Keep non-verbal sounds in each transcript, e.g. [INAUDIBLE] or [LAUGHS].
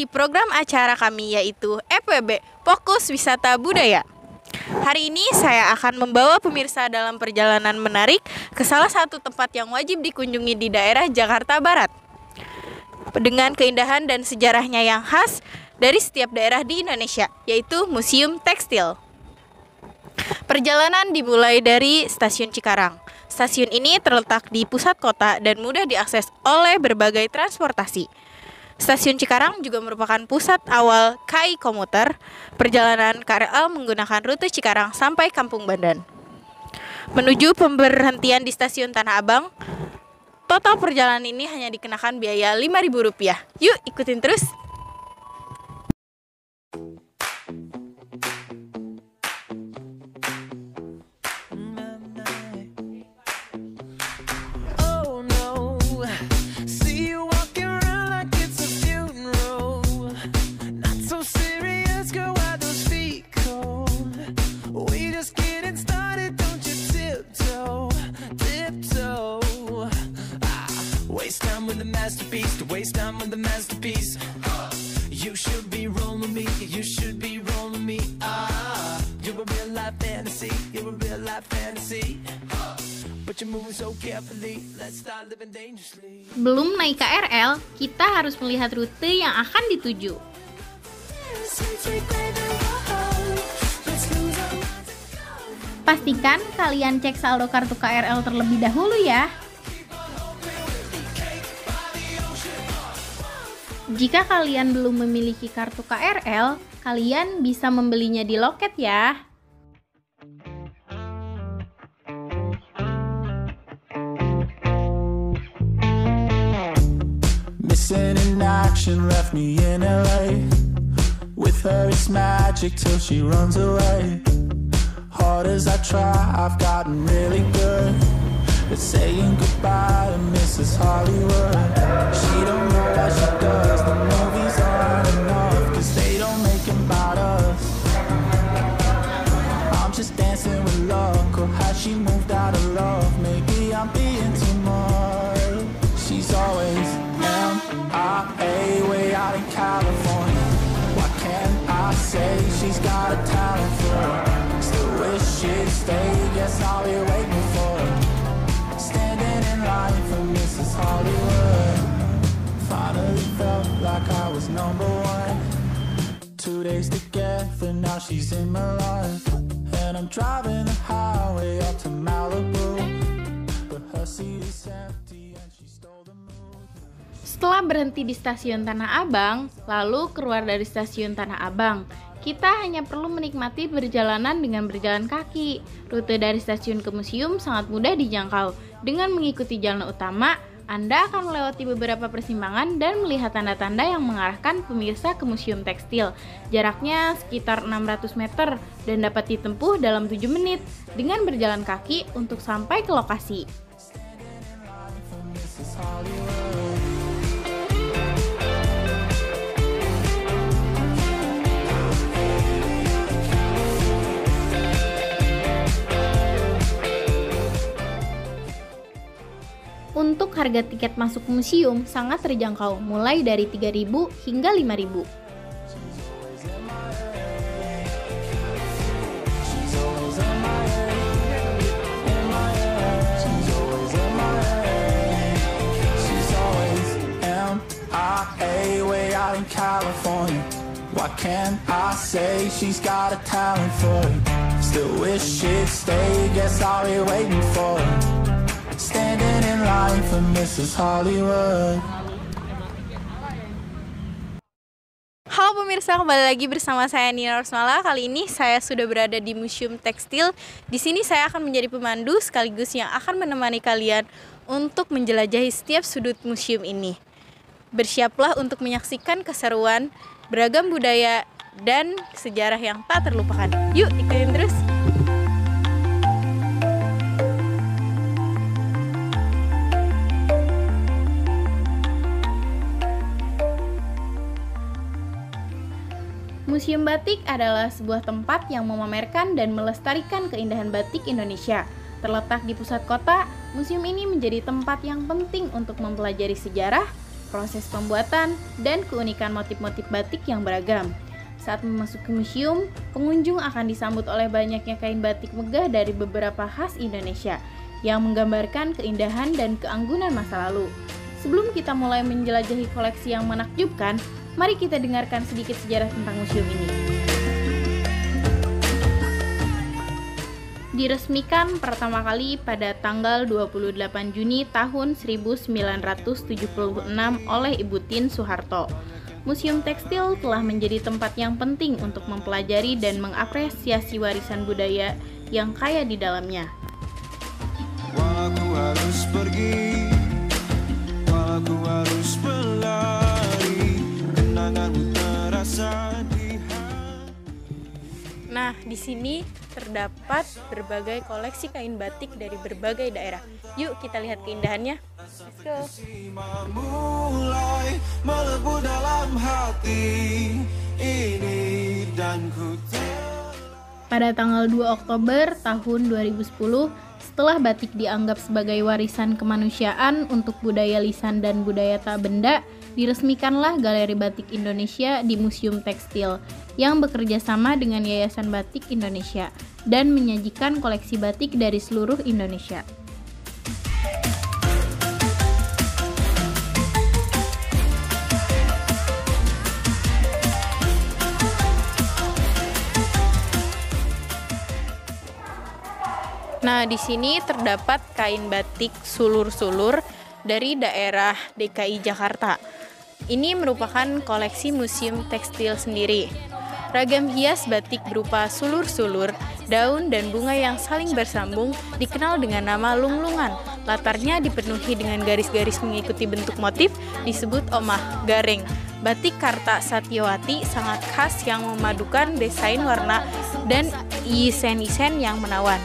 di program acara kami yaitu FWB Fokus Wisata Budaya. Hari ini saya akan membawa pemirsa dalam perjalanan menarik ke salah satu tempat yang wajib dikunjungi di daerah Jakarta Barat. Dengan keindahan dan sejarahnya yang khas dari setiap daerah di Indonesia, yaitu Museum Tekstil. Perjalanan dimulai dari Stasiun Cikarang. Stasiun ini terletak di pusat kota dan mudah diakses oleh berbagai transportasi. Stasiun Cikarang juga merupakan pusat awal KAI Komuter. Perjalanan KRL menggunakan rute Cikarang sampai Kampung Bandan. Menuju pemberhentian di Stasiun Tanah Abang, total perjalanan ini hanya dikenakan biaya Rp5.000. Yuk ikutin terus! Belum naik KRL, kita harus melihat rute yang akan dituju. Pastikan kalian cek saldo kartu KRL terlebih dahulu ya. Jika kalian belum memiliki kartu KRL, kalian bisa membelinya di loket ya. In action left me in LA. With her it's magic till she runs away. Hard as I try, I've gotten really good. But saying goodbye to Mrs. Hollywood She don't Setelah berhenti di stasiun Tanah Abang, lalu keluar dari stasiun Tanah Abang, kita hanya perlu menikmati perjalanan dengan berjalan kaki. Rute dari stasiun ke museum sangat mudah dijangkau. Dengan mengikuti jalan utama, Anda akan melewati beberapa persimpangan dan melihat tanda-tanda yang mengarahkan pemirsa ke museum tekstil. Jaraknya sekitar 600 meter dan dapat ditempuh dalam 7 menit dengan berjalan kaki untuk sampai ke lokasi. Harga tiket masuk museum sangat terjangkau, mulai dari 3.000 hingga 5.000. California. What can I say? She's got a talent for it. Still wish she'd stay. Guess I'll be waiting for her. Standing in line for Mrs. Hollywood. Halo pemirsa, kembali lagi bersama saya Nina Rosmala. Kali ini saya sudah berada di Museum Tekstil. Di sini saya akan menjadi pemandu sekaligus yang akan menemani kalian untuk menjelajahi setiap sudut museum ini. Bersiaplah untuk menyaksikan keseruan, beragam budaya, dan sejarah yang tak terlupakan. Yuk, ikutin terus! Museum Batik adalah sebuah tempat yang memamerkan dan melestarikan keindahan batik Indonesia. Terletak di pusat kota, museum ini menjadi tempat yang penting untuk mempelajari sejarah, proses pembuatan, dan keunikan motif-motif batik yang beragam. Saat memasuki museum, pengunjung akan disambut oleh banyaknya kain batik megah dari beberapa khas Indonesia yang menggambarkan keindahan dan keanggunan masa lalu. Sebelum kita mulai menjelajahi koleksi yang menakjubkan, mari kita dengarkan sedikit sejarah tentang museum ini. Diresmikan pertama kali pada tanggal 28 Juni tahun 1976 oleh Ibu Tin Soeharto. Museum Tekstil telah menjadi tempat yang penting untuk mempelajari dan mengapresiasi warisan budaya yang kaya di dalamnya. Walau harus pergi Walau harus Nah, di sini terdapat berbagai koleksi kain batik dari berbagai daerah. Yuk kita lihat keindahannya. Let's go. Mulai melebu dalam hati ini Dan ku Pada tanggal 2 Oktober tahun 2010, setelah batik dianggap sebagai warisan kemanusiaan untuk budaya lisan dan budaya tak benda, diresmikanlah Galeri Batik Indonesia di Museum Tekstil yang bekerja sama dengan Yayasan Batik Indonesia dan menyajikan koleksi batik dari seluruh Indonesia. Nah, di sini terdapat kain batik sulur-sulur dari daerah DKI Jakarta. Ini merupakan koleksi museum tekstil sendiri. Ragam hias batik berupa sulur-sulur, daun, dan bunga yang saling bersambung dikenal dengan nama lunglungan. Latarnya dipenuhi dengan garis-garis mengikuti bentuk motif disebut omah garing. Batik Karta Satyawati sangat khas yang memadukan desain warna dan isen-isen yang menawan.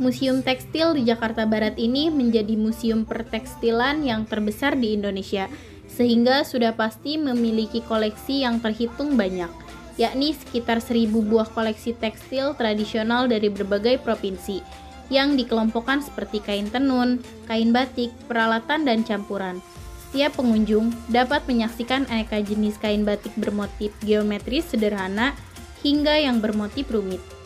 Museum Tekstil di Jakarta Barat ini menjadi museum pertekstilan yang terbesar di Indonesia, sehingga sudah pasti memiliki koleksi yang terhitung banyak, yakni sekitar 1000 buah koleksi tekstil tradisional dari berbagai provinsi, yang dikelompokkan seperti kain tenun, kain batik, peralatan, dan campuran. Setiap pengunjung dapat menyaksikan aneka jenis kain batik bermotif geometris sederhana hingga yang bermotif rumit.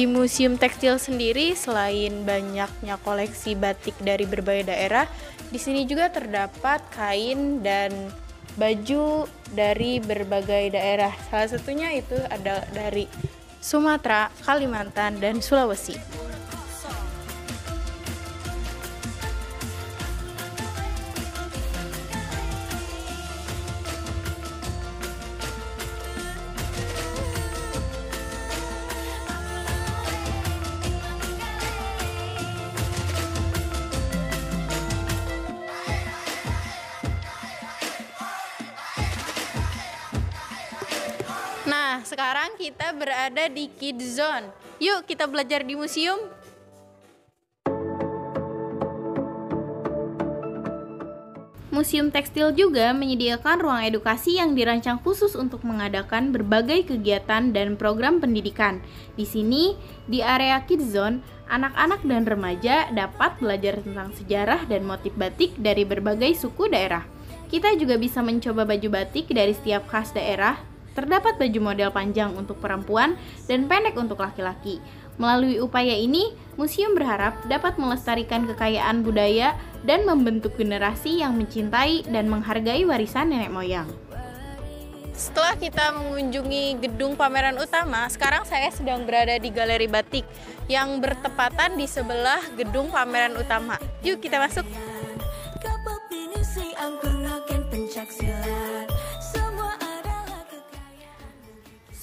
Di Museum Tekstil sendiri, selain banyaknya koleksi batik dari berbagai daerah, di sini juga terdapat kain dan baju dari berbagai daerah. Salah satunya itu ada dari Sumatera, Kalimantan, dan Sulawesi. Berada di Kids Zone. Yuk kita belajar di museum. Museum Tekstil juga menyediakan ruang edukasi yang dirancang khusus untuk mengadakan berbagai kegiatan dan program pendidikan. Di sini, di area Kids Zone, anak-anak dan remaja dapat belajar tentang sejarah dan motif batik dari berbagai suku daerah. Kita juga bisa mencoba baju batik dari setiap khas daerah. Terdapat baju model panjang untuk perempuan dan pendek untuk laki-laki. Melalui upaya ini, museum berharap dapat melestarikan kekayaan budaya dan membentuk generasi yang mencintai dan menghargai warisan nenek moyang. Setelah kita mengunjungi gedung pameran utama, sekarang saya sedang berada di Galeri Batik yang bertepatan di sebelah gedung pameran utama. Yuk kita masuk.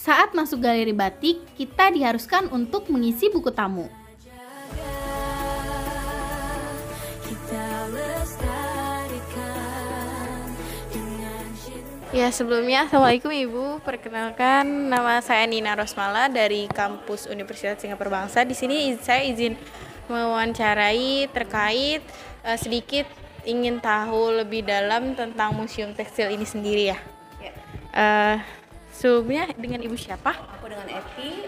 Saat masuk galeri batik, kita diharuskan untuk mengisi buku tamu. Ya sebelumnya Assalamualaikum Ibu. Perkenalkan nama saya Nina Rosmala dari kampus Universitas Singapura Bangsa. Di sini saya izin mewawancarai terkait eh, sedikit ingin tahu lebih dalam tentang Museum Tekstil ini sendiri ya. Ya, Eh, Sebelumnya dengan Ibu siapa? aku dengan Epi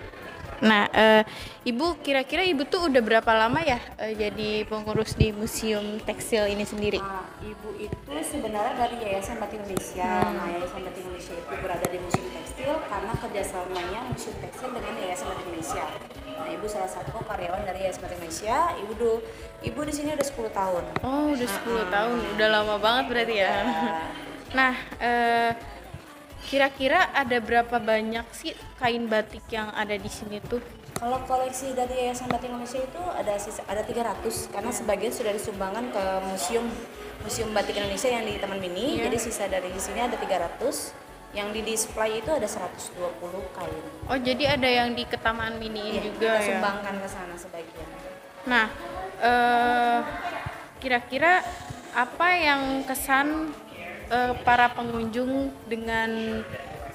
Nah, eh, Ibu kira-kira Ibu tuh udah berapa lama ya eh, jadi pengurus di Museum Tekstil ini sendiri? Nah, ibu itu sebenarnya dari Yayasan Batik Indonesia. Nah, Yayasan Batik Indonesia itu berada di Museum Tekstil karena kerjasamanya Museum Tekstil dengan Yayasan Batik Indonesia. Nah, ibu salah satu karyawan dari Yayasan Batik Indonesia. Ibu dulu, ibu di sini udah 10 tahun. Oh, udah 10 tahun. Udah lama banget berarti ya. Nah, eh, kira-kira ada berapa banyak sih kain batik yang ada di sini tuh? Kalau koleksi dari Yayasan Batik Indonesia itu ada sisa, ada 300 karena sebagian sudah disumbangkan ke museum Museum Batik Indonesia yang di Taman Mini. Iya. Jadi sisa dari sini ada 300. Yang di display itu ada 120 kain. Oh, jadi ada yang di Ketaman Mini Iya, juga kita ya. sumbangkan ke sana sebagian. Nah, eh, kira-kira apa yang kesan eh, para pengunjung dengan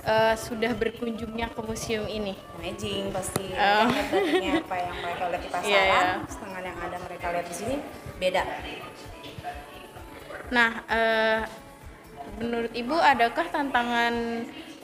eh, sudah berkunjungnya ke museum ini? Amazing pasti. Oh. Apa yang mereka lihat di [LAUGHS] pasaran, Iya, iya. setengah yang ada mereka lihat di sini beda. Nah, eh, menurut Ibu adakah tantangan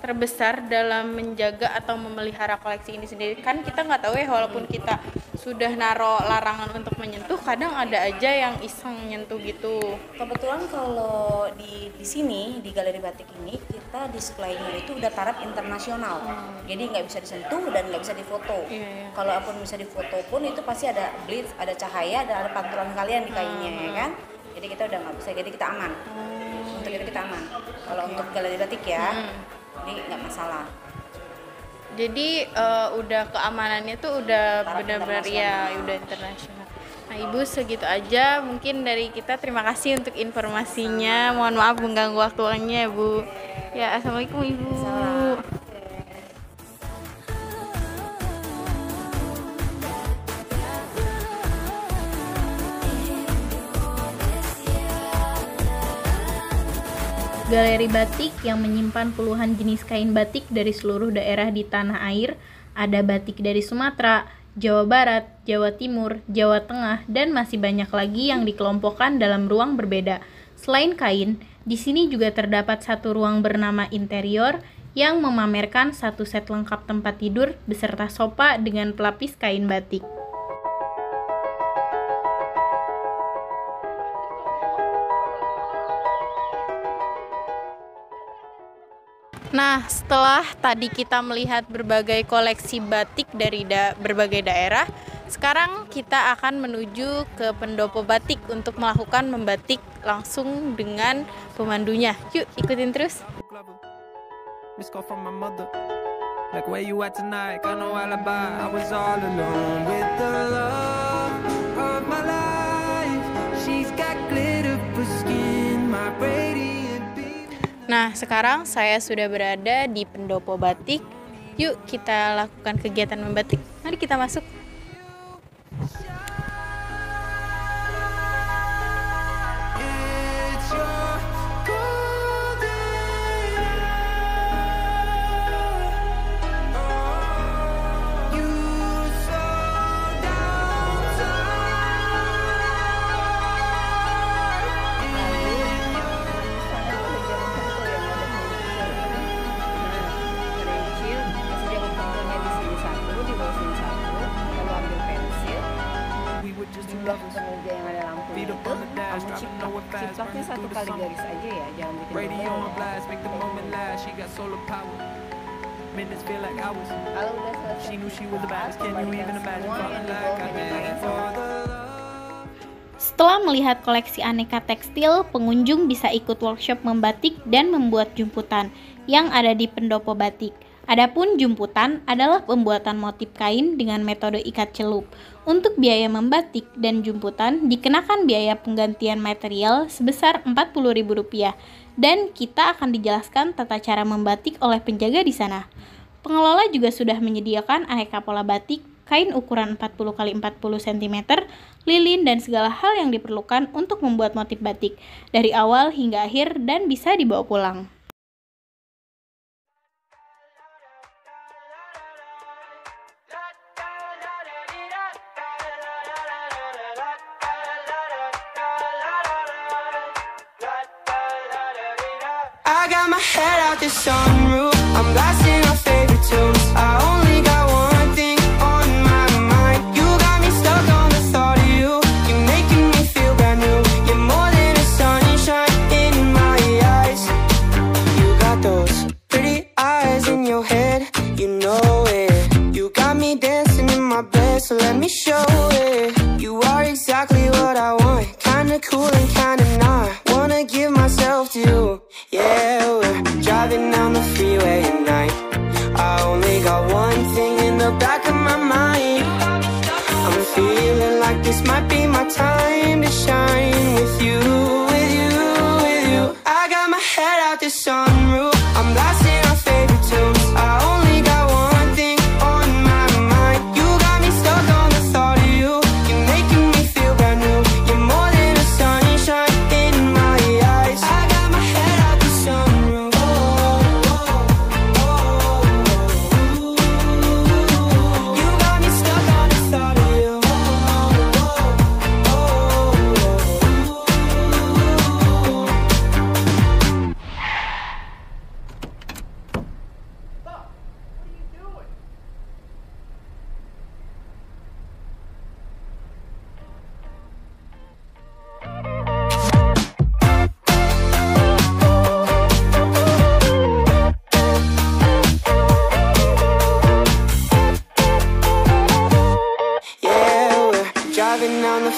terbesar dalam menjaga atau memelihara koleksi ini sendiri? Kan kita nggak tahu ya, walaupun kita sudah naro larangan untuk menyentuh, kadang ada aja yang iseng nyentuh gitu. Kebetulan kalau di di sini di galeri batik ini kita displaynya itu udah taraf internasional, jadi nggak bisa disentuh dan nggak bisa difoto. Hmm. Iya, iya. Kalaupun bisa difoto pun itu pasti ada blitz, ada cahaya, dan ada pantulan kalian di kainnya Hmm. ya kan. Jadi kita udah nggak bisa, jadi kita aman. Oh, Untuk itu kita aman. Kalau untuk galeri batik ya, Hmm. Ini nggak masalah. Jadi eh, udah keamanannya tuh udah benar-benar ya udah internasional. Nah ibu segitu aja mungkin dari kita terima kasih untuk informasinya. Mohon maaf mengganggu waktunya ya bu. Ya assalamualaikum ibu. Salam. Galeri batik yang menyimpan puluhan jenis kain batik dari seluruh daerah di tanah air. Ada batik dari Sumatera, Jawa Barat, Jawa Timur, Jawa Tengah, dan masih banyak lagi yang dikelompokkan dalam ruang berbeda. Selain kain, di sini juga terdapat satu ruang bernama interior yang memamerkan satu set lengkap tempat tidur beserta sofa dengan pelapis kain batik. Nah setelah tadi kita melihat berbagai koleksi batik dari da- berbagai daerah, sekarang kita akan menuju ke pendopo batik untuk melakukan membatik langsung dengan pemandunya. Yuk ikutin terus. Like, where you at tonight? Got no alibi. I was all alone with the love Nah, sekarang saya sudah berada di pendopo batik. Yuk kita lakukan kegiatan membatik. Mari kita masuk. Ciplak, nowhere fast, ciplaknya running satu through the kali summer. garis aja ya, jangan bikin Radio double. on blast, make the moment last. She got solar power. Minutes feel like hours. Kalau udah selesai, She knew she was the baddest. Can you kembalikan even imagine semua falling yang di like bawah I meja did kain for sama. the Setelah melihat koleksi aneka tekstil, pengunjung bisa ikut workshop membatik dan membuat jumputan yang ada di pendopo batik. Adapun jumputan adalah pembuatan motif kain dengan metode ikat celup. Untuk biaya membatik dan jumputan dikenakan biaya penggantian material sebesar Rp40.000 dan kita akan dijelaskan tata cara membatik oleh penjaga di sana. Pengelola juga sudah menyediakan aneka pola batik, kain ukuran 40 x 40 cm, lilin dan segala hal yang diperlukan untuk membuat motif batik dari awal hingga akhir dan bisa dibawa pulang.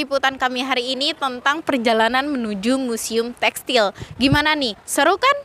liputan kami hari ini tentang perjalanan menuju Museum Tekstil. Gimana nih? Seru kan?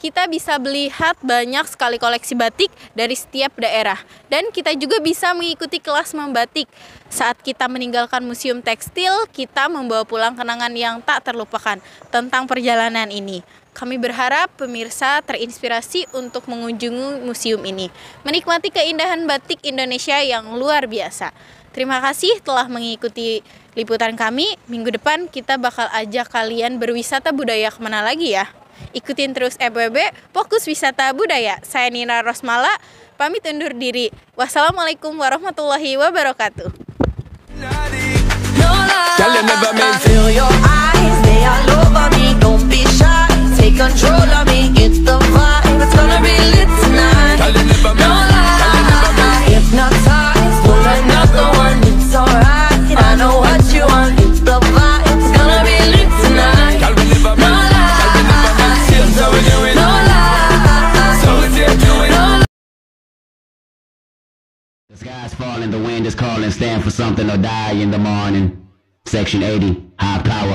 Kita bisa melihat banyak sekali koleksi batik dari setiap daerah dan kita juga bisa mengikuti kelas membatik. Saat kita meninggalkan Museum Tekstil, kita membawa pulang kenangan yang tak terlupakan tentang perjalanan ini. Kami berharap pemirsa terinspirasi untuk mengunjungi museum ini, menikmati keindahan batik Indonesia yang luar biasa. Terima kasih telah mengikuti liputan kami. Minggu depan kita bakal ajak kalian berwisata budaya ke mana lagi ya? Ikutin terus FWB Fokus Wisata Budaya. Saya Nina Rosmala, pamit undur diri. Wassalamualaikum warahmatullahi wabarakatuh. Wind is calling, stand for something or die in the morning. Section 80, high power.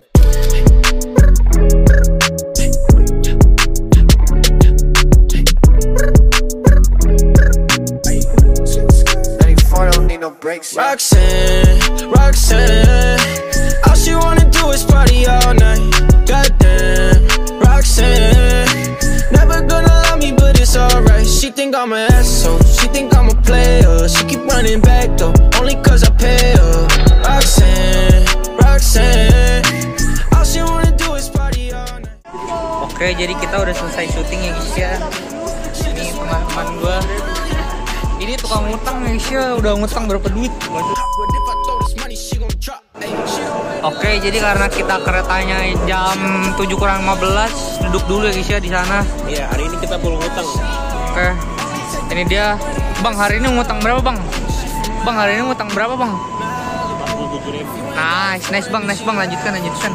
Roxanne, Roxanne, all she wanna do is party all night. Goddamn, Roxanne, it's alright. She think I'm an asshole, she think I'm a player. She keep running back though, only cause I pay her. Roxanne, Roxanne, all she wanna do is party all night. Oke, jadi kita udah selesai syuting ya guys ya. Ini teman-teman gua. Ini tukang ngutang ya guys ya, udah ngutang berapa duit? Waduh. Oke, jadi karena kita keretanya jam 7 kurang 15, duduk dulu ya guys ya di sana. Iya, hari ini kita pulang utang. Oke. Ini dia. Bang, hari ini ngutang berapa, Bang? Bang, hari ini ngutang berapa, Bang? Nice, nice, Bang. Nice, Bang. Lanjutkan, lanjutkan.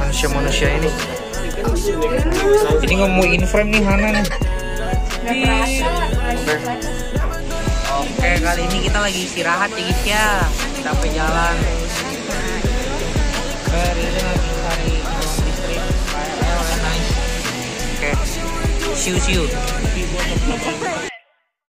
Manusia-manusia ini. Ini ngomongin frame nih Hana nih. Oke kali ini kita lagi istirahat ya guys ya. Sampai jalan. Oke siu-siu Oke